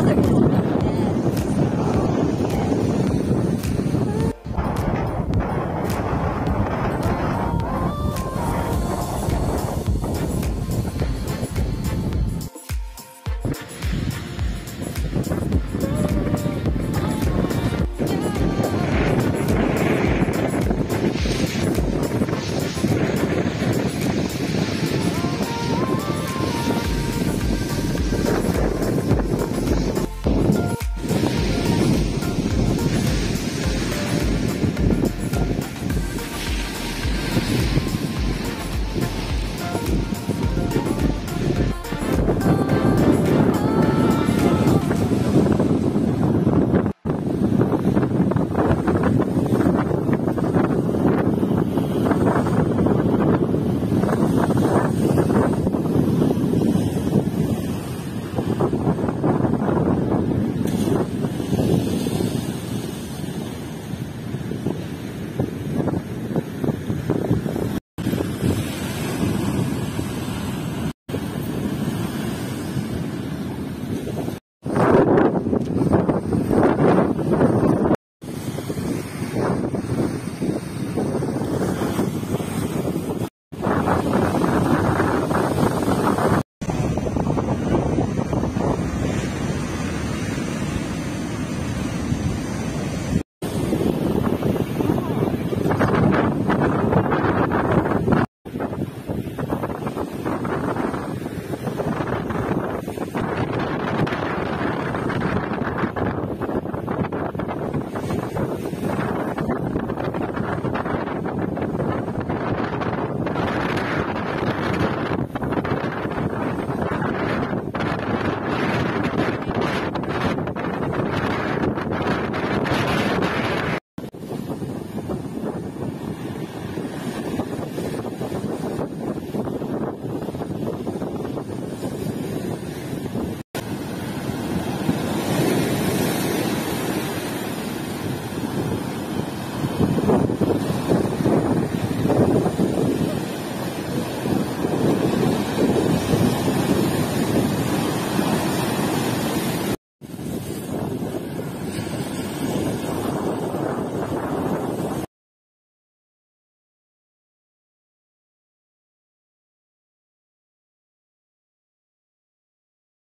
多的人。